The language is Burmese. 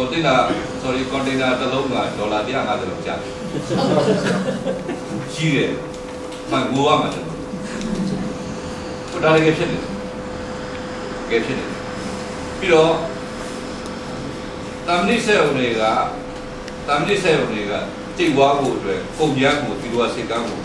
ကွန်တိန်နာ sorry ကွန်တိန်နာတစ်လုံးကဒေါ်လာ150လောက်ကျတယ်ကြီးတယ်မှန်ငိုရမှာတယ်ဟိုဒါလည်းဖြစ်နေတယ်ဖြစ်နေတယ်ပြီးတော့တမ်နိစေုံတွေကတမ်နိစေုံတွေကတိတ်ဝါဖို့အတွက်ကုန်ကြမ်းကိုဒီလိုစိတ်ကမ်းကို